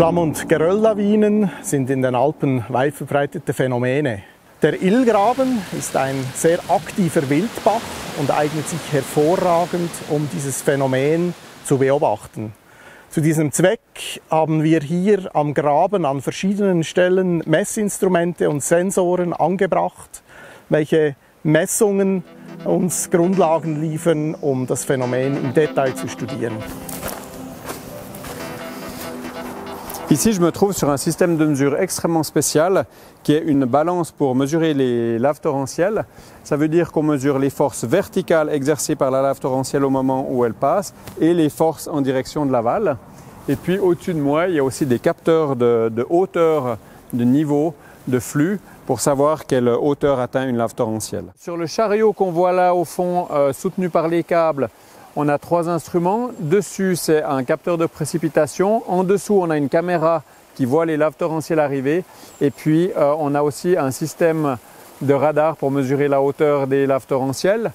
Schlamm- und Gerölllawinen sind in den Alpen weit verbreitete Phänomene. Der Illgraben ist ein sehr aktiver Wildbach und eignet sich hervorragend, um dieses Phänomen zu beobachten. Zu diesem Zweck haben wir hier am Graben an verschiedenen Stellen Messinstrumente und Sensoren angebracht, welche Messungen uns Grundlagen liefern, um das Phänomen im Detail zu studieren. Ici, je me trouve sur un système de mesure extrêmement spécial qui est une balance pour mesurer les laves torrentielles. Ça veut dire qu'on mesure les forces verticales exercées par la lave torrentielle au moment où elle passe et les forces en direction de l'aval. Et puis au-dessus de moi, il y a aussi des capteurs de, hauteur, de niveau, de flux pour savoir quelle hauteur atteint une lave torrentielle. Sur le chariot qu'on voit là au fond, euh, soutenu par les câbles, on a trois instruments. Dessus, c'est un capteur de précipitation. En dessous, on a une caméra qui voit les laves torrentielles arriver. Et puis, euh, on a aussi un système de radar pour mesurer la hauteur des laves torrentielles.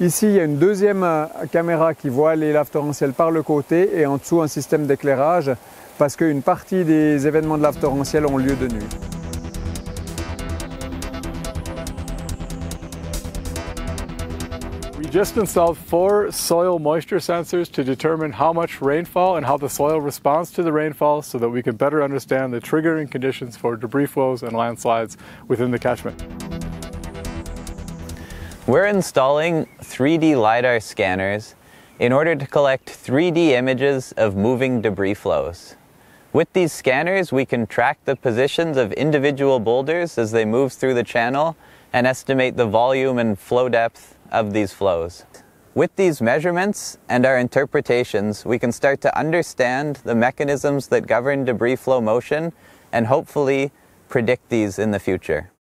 Ici, il y a une deuxième euh, caméra qui voit les laves torrentielles par le côté et en dessous, un système d'éclairage parce qu'une partie des événements de laves torrentielles ont lieu de nuit. We just installed four soil moisture sensors to determine how much rainfall and how the soil responds to the rainfall so that we can better understand the triggering conditions for debris flows and landslides within the catchment. We're installing 3D LiDAR scanners in order to collect 3D images of moving debris flows. With these scanners, we can track the positions of individual boulders as they move through the channel and estimate the volume and flow depth of these flows. With these measurements and our interpretations, we can start to understand the mechanisms that govern debris flow motion and hopefully predict these in the future.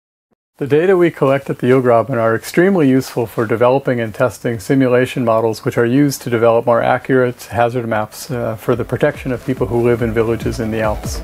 The data we collect at the Illgraben are extremely useful for developing and testing simulation models which are used to develop more accurate hazard maps uh, for the protection of people who live in villages in the Alps.